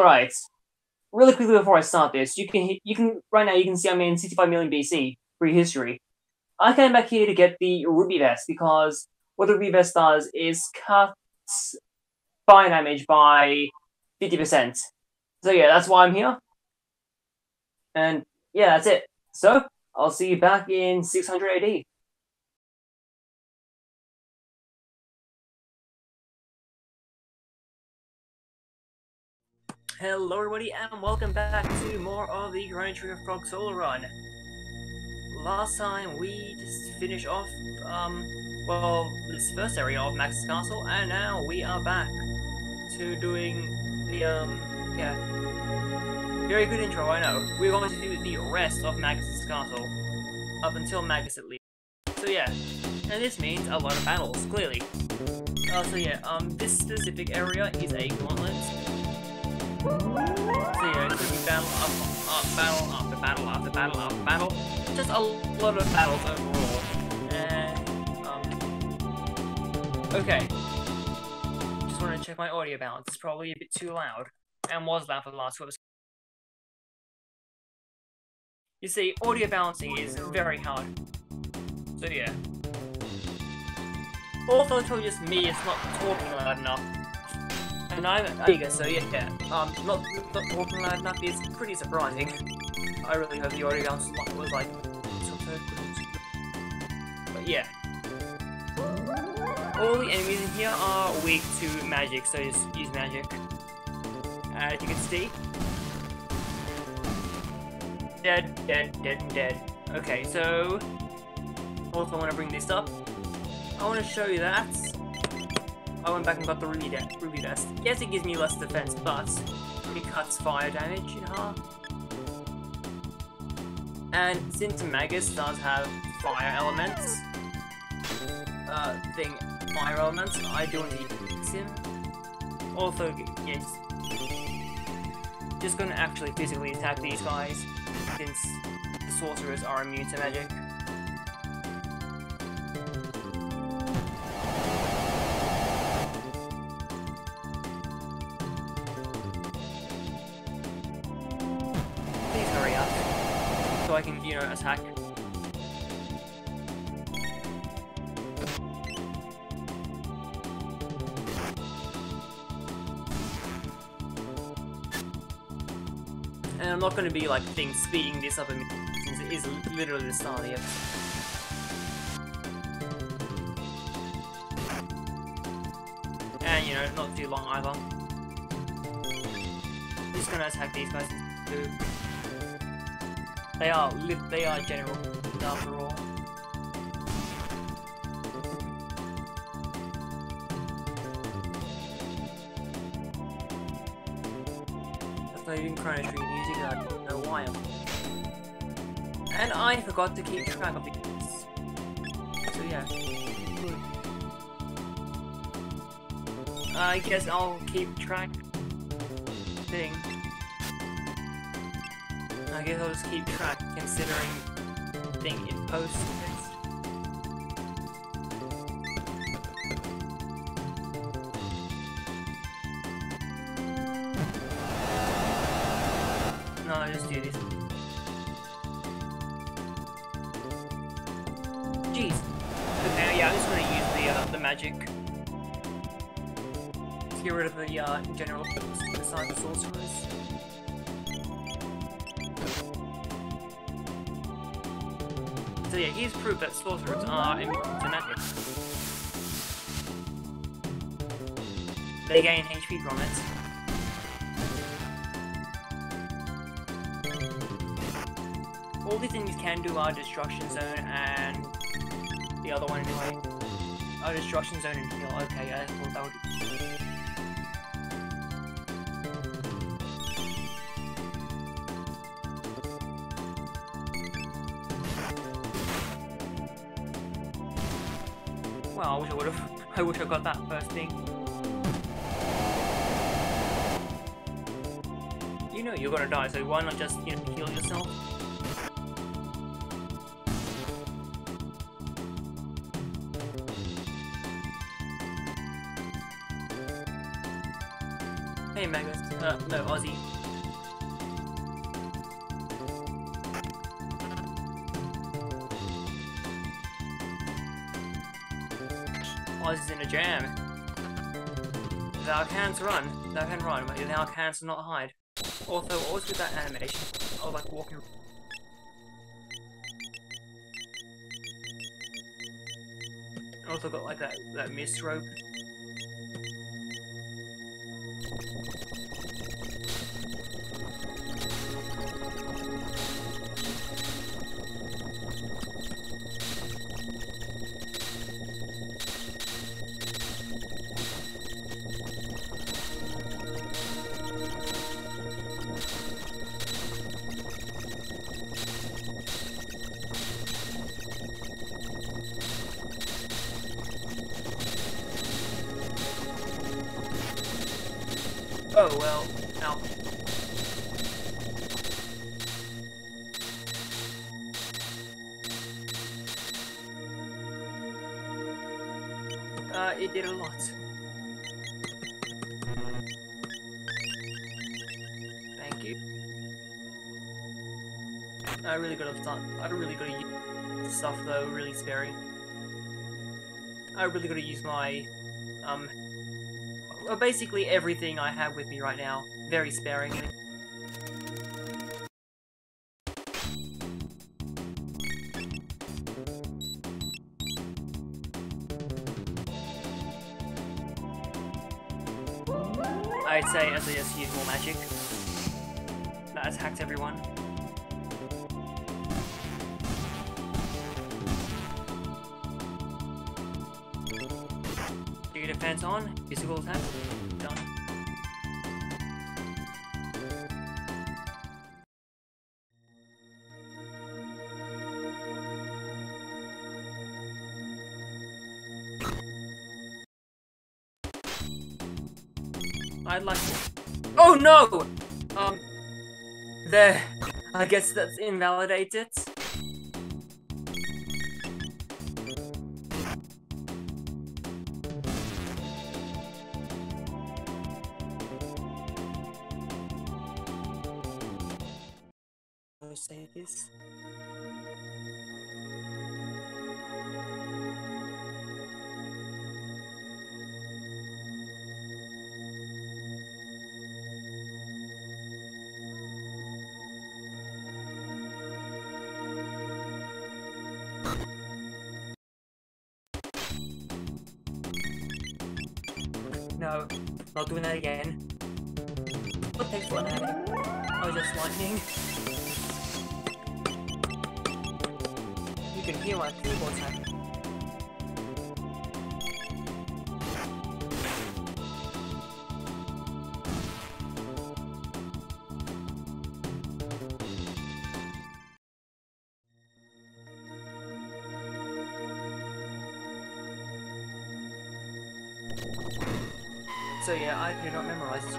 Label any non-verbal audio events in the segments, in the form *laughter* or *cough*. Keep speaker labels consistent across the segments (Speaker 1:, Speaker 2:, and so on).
Speaker 1: All right. Really quickly before I start this, you can you can right now you can see I'm in 65 million BC prehistory. I came back here to get the Ruby Vest because what the Ruby Vest does is cuts fire damage by 50%. So yeah, that's why I'm here. And yeah, that's it. So I'll see you back in 600 AD. Hello everybody and welcome back to more of the Chrono Trigger Frog Solo Run. Last time we just finished off, um, well, this first area of Magus's Castle, and now we are back to doing the, um, yeah, very good intro, I know. We're going to do the rest of Magus's Castle, up until Magus at least. So yeah, and this means a lot of battles, clearly. Uh, so yeah, um, this specific area is a gauntlet, so yeah, it's battle up, up, battle after battle after battle after battle. Just a lot of battles overall. And, um, okay. Just want to check my audio balance. It's probably a bit too loud. And was loud for the last episode. You see, audio balancing is very hard. So yeah. Also, it's probably just me, it's not talking loud enough. And I'm eager, so yeah. Um, not, not walking loud enough is pretty surprising. I really hope the audio balance was like... But yeah. All the enemies in here are weak to magic, so just use magic. As you can see. Dead, dead, dead, dead. Okay, so... Also I want to bring this up. I want to show you that. I went back and got the Ruby, Ruby Vest. Yes, it gives me less defense, but it cuts fire damage in half. And since Magus does have fire elements, uh, thing, fire elements, I do need to fix him. Also, yes, just gonna actually physically attack these guys, since the sorcerers are immune to magic. So I can, you know, attack. And I'm not going to be like things speeding this up since it is literally the start of the episode. And you know, not too long either. Just gonna attack these guys too. They are they are general after all. That's not even Chrono Trigger music, I don't know why I'm... And I forgot to keep track of these. So yeah. I guess I'll keep track thing. I keep track, considering thing in post. No, I'll just do this. Jeez. Yeah, I'm just gonna use the uh, the magic. Get rid of the uh, general sorcerers. Yeah, he's proved that sorcerers are immune to magic. They gain HP from it. All these things can do are Destruction Zone and the other one anyway. Oh, Destruction Zone and Heal. Okay, I thought that would Well, I wish I would have. *laughs* I wish I got that first thing. You know you're gonna die, so why not just, you know, heal yourself? Hey, Magus. Uh, no, Ozzie. Jam. Thou canst run. Thou can run, but thou canst not hide. Also, always with that animation of like walking. Also got like that that mist rope. Uh, it did a lot. Thank you. I really gotta start. I really gotta use stuff though, really sparing. I really gotta use my um basically everything I have with me right now, very sparingly. I just use more magic. That has hacked everyone. Do defense on, physical attack, no! Um, there. I guess that's invalidated. I say this. No, not doing that again. What at? Oh, just lightning. You can hear my keyboard tapping. So yeah, I do not memorize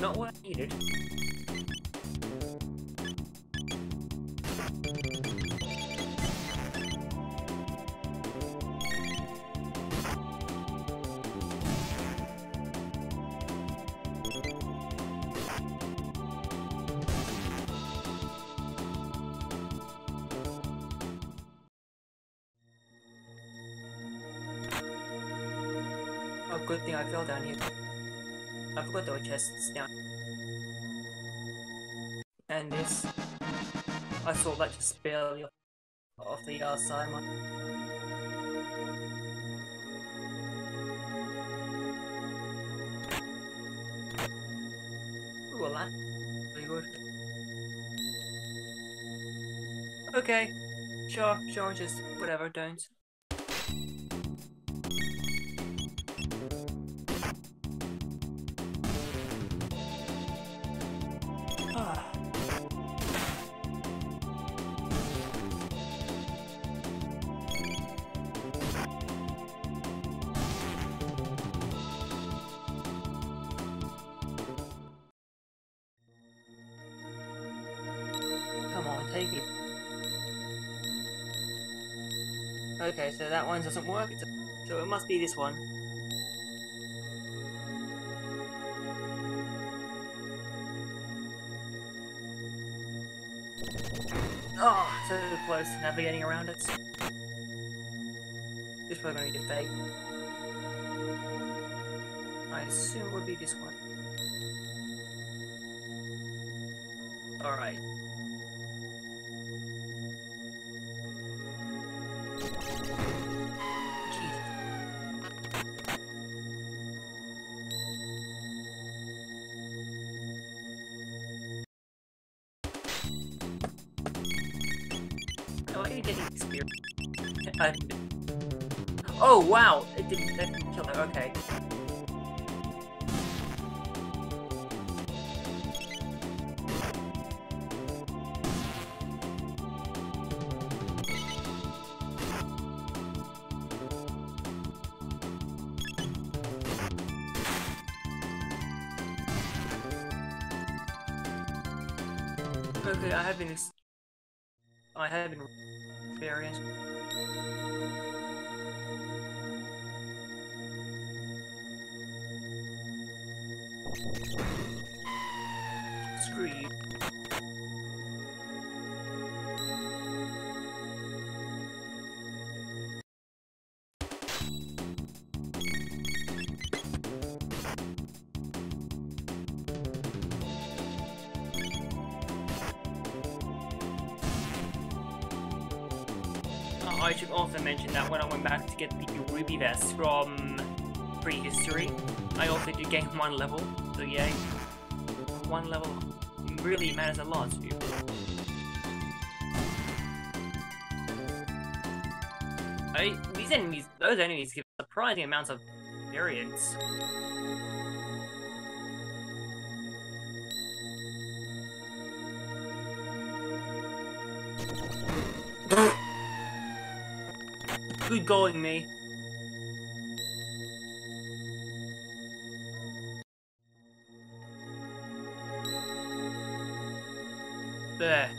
Speaker 1: Not what I needed. Good thing I fell down here. Forgot there chests down. And this. I saw that just barely off, off the side. My... Ooh, a land. Very good. Okay. Sure, sure, just whatever, don't. Doesn't work. So it must be this one. Oh, so close to navigating around it. This probably going to fake. I assume it would be this one. Alright. Oh, oh wow! It didn't, that didn't kill her. Okay. Okay, I have been. I have been I should also mention that when I went back to get the Ruby Vest from prehistory, I also did gain *laughs* one level, so yeah, one level really matters a lot to you. I, these enemies, those enemies give surprising amounts of experience. *laughs* Good going, me. There.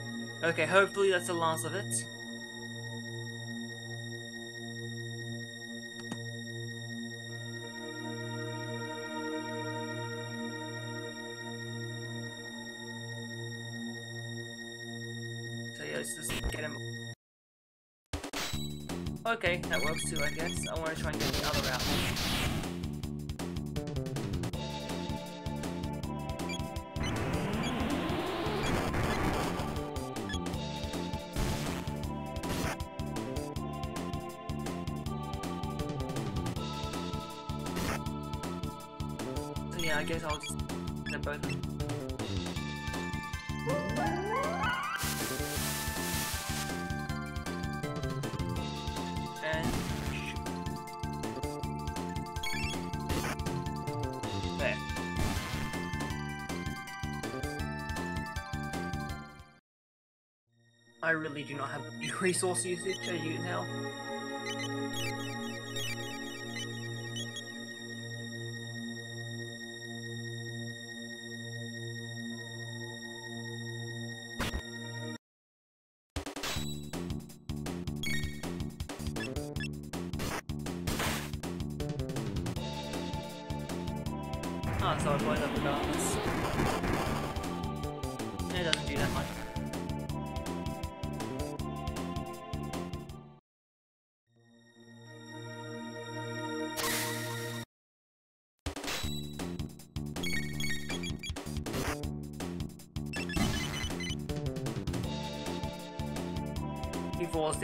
Speaker 1: Okay, hopefully that's the last of it. Okay, that works too, I guess. I want to try and get the other out. So yeah, I guess I'll just them both. And really do not have resource usage, as you can tell. Ah, so it blows up regardless. It doesn't do that much.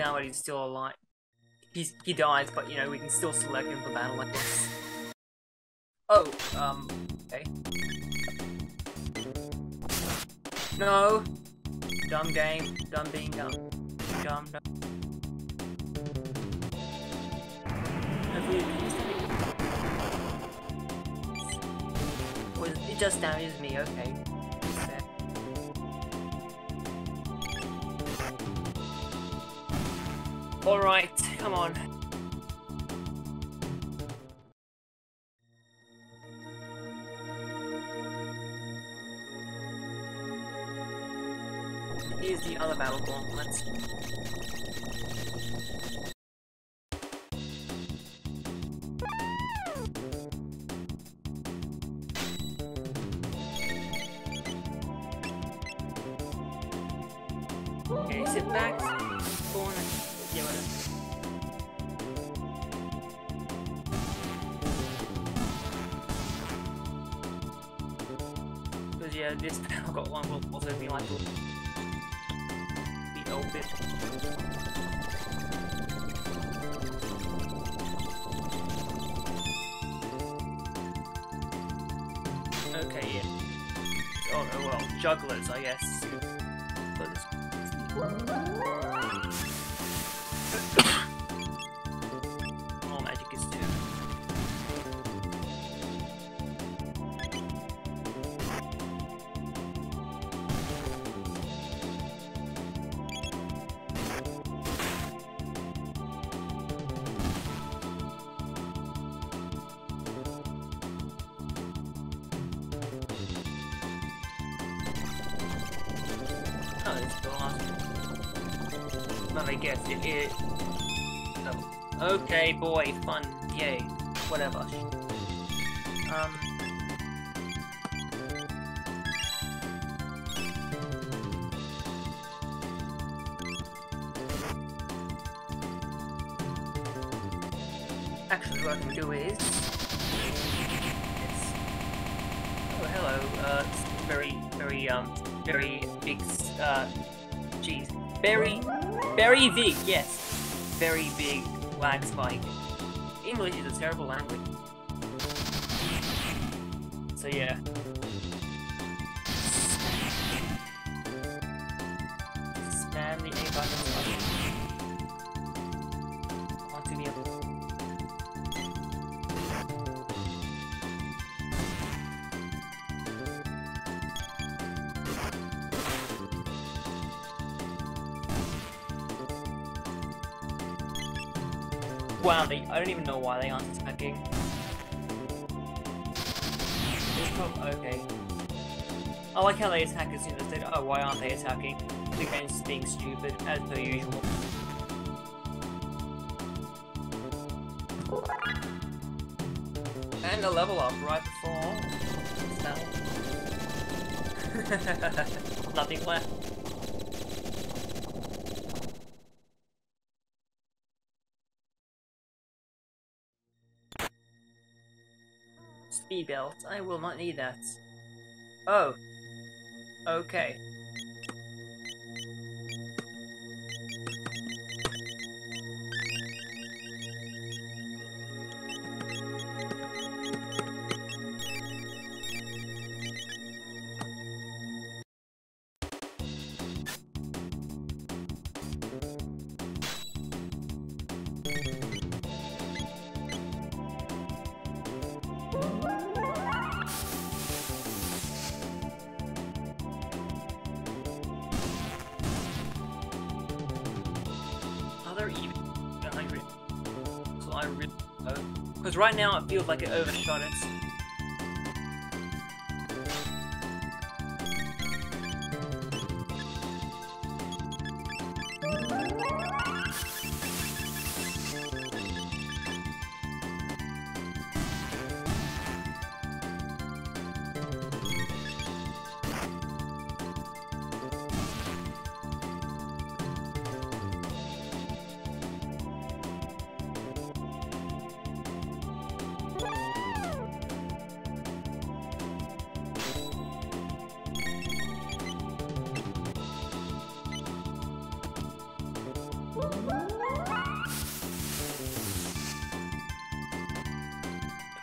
Speaker 1: But he's still alive. He's, he dies, but you know, we can still select him for battle like this. *laughs* Oh, um, okay. No! Dumb game, dumb being dumb. Dumb, dumb. It just damages me, okay. Alright, come on. is the other battle gauntlet. Okay, sit back, spawn, whatever. Because yeah, this *laughs* battle got one will also be like the old bit. Okay, yeah. Oh well, jugglers, I guess. Let me guess, it is. Oh. Okay, boy, fun, yay, whatever. Um. Actually, what I can do is. Oh, hello. Uh, very, very, um, very big, uh, jeez. Very, very big, yes. Very big lag spike. English is a terrible language. So yeah. Spam the A button. Wow, they, I don't even know why they aren't attacking. Okay. I like how they attack as soon as they- oh, why aren't they attacking? The game's being stupid, as per usual. And a level up right before... *laughs* Nothing left. Belt. I will not need that. Oh. Okay. Because right now it feels like it overshot it.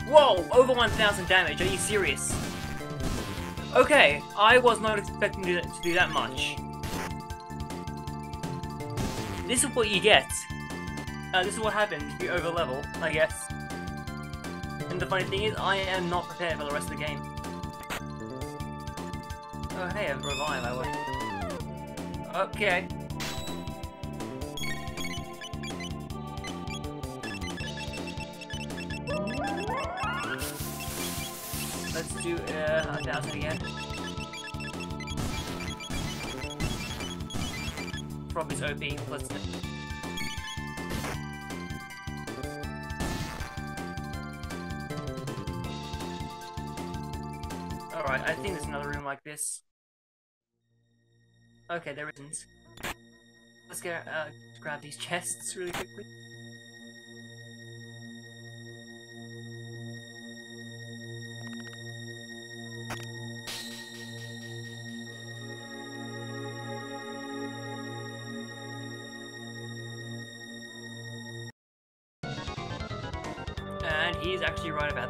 Speaker 1: Whoa! Over 1000 damage, are you serious? Okay, I was not expecting to, do that much. This is what you get. Uh, this is what happens if you over level, I guess. And the funny thing is, I am not prepared for the rest of the game. Oh hey, a revive, I would. Okay. Do uh, a thousand again. Frog is OP. Let's. Alright, I think there's another room like this. Okay, there isn't. Let's get, uh, grab these chests really quickly.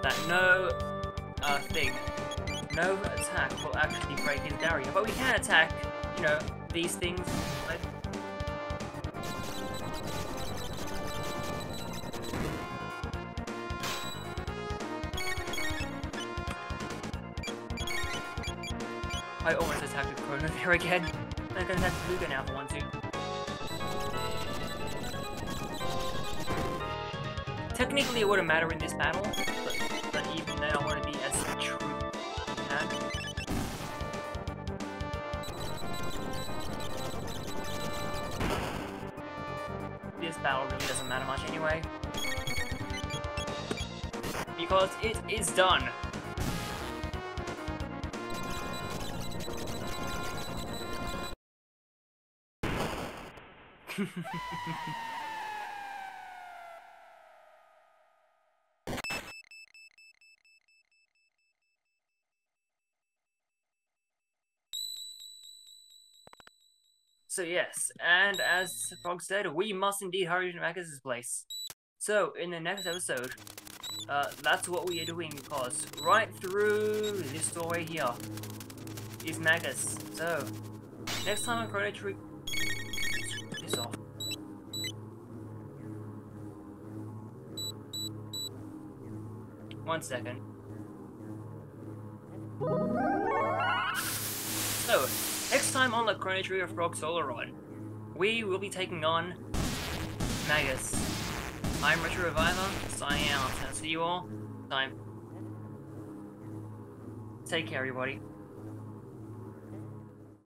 Speaker 1: That. No uh, thing. No attack will actually break his barrier, but we can attack, you know, these things. Like... I almost attacked the Chrono there again. *laughs* I'm gonna attack Lucca now if I want to. Technically, it wouldn't matter in this battle, doesn't matter much anyway. Because it is done. *laughs* So yes, and as Frog said, we must indeed hurry to Magus' place. So, in the next episode, uh, that's what we are doing, because right through this doorway here is Magus. So, next time on Chrono Trigger... this off. One second. So, time on the Chrono Trigger Frog Solo Run, we will be taking on Magus. I'm Retro Reviver, signing out. I'll see you all time. Take care, everybody.